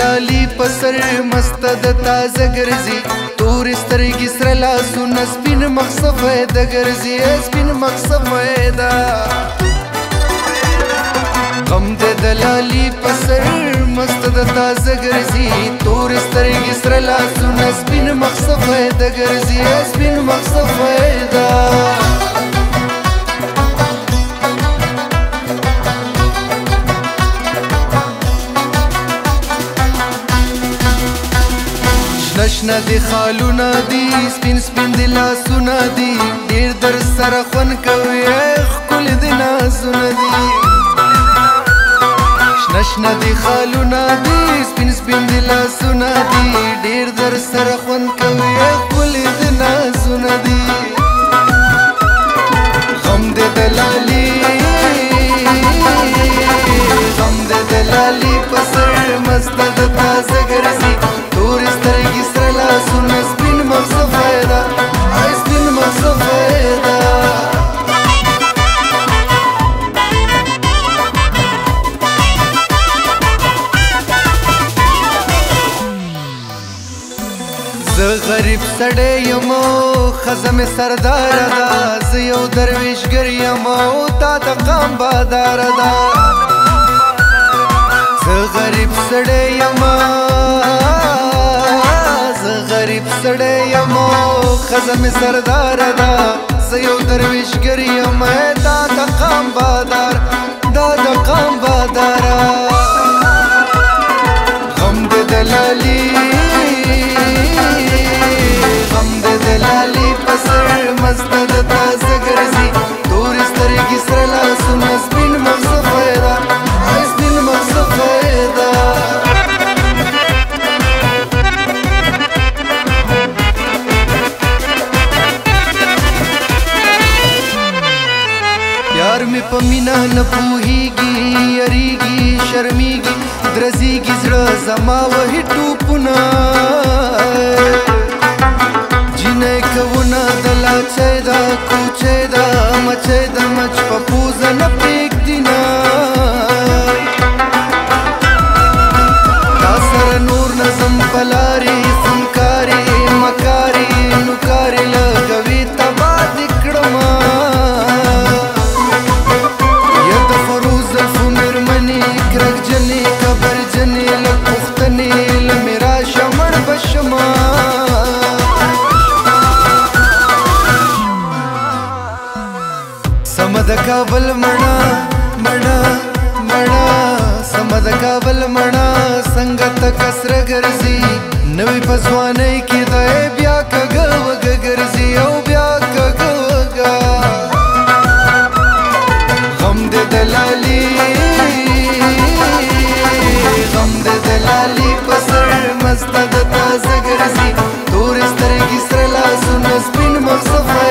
لالی پسر مست د تازه ګرځي تور سترګې سره لاسونه سپین مخ سفید ګرځي سپین مخ سفید غم د دلالی پسر مست د تازه ګرځي تور سترګې سره لاسونه سپین مخ سفید ګرځي سپین مخ سفید شنه دی خالونه دی سپین سپین دی لاسونه دی ډیر در سره خون کوي خپل دی نازونه دی شنه شنه دی خالونه دی سپین سپین دی لاسونه دی ډیر در سره خون کوي خپل دی نازونه دی غم دی دلالي غم دی دلالي پسر مست د تازه ګرځي غریب سړی یم خزم سردار دا ز یو درویشګر یم تا د قام بادار دا ز غریب سړی یم ز غریب سړی یم خزم سردار دا ز یو درویشګر یم تا د قام بادار دا د قام بادار دلالي پسر مست د تازه ګرځي تور سترګې سره لاسونه سپین مغز فیدا سپین مغز فیدا یار مې په مینا نه پوهیږي یریږي شرمیږي درزیږي زړه زما وهي ټوپونه د کابل مړه مړه مړه سم د کابل مړه څنګه تک سره ګرځي نوې پزوانې کې د بیا کګه وګ ګرځي او بیا کګه وګا غم دې دلالي غم دې دلالي پسر مست د تازه ګرځي تور سترګې سره لاسونه سپین مخ صفای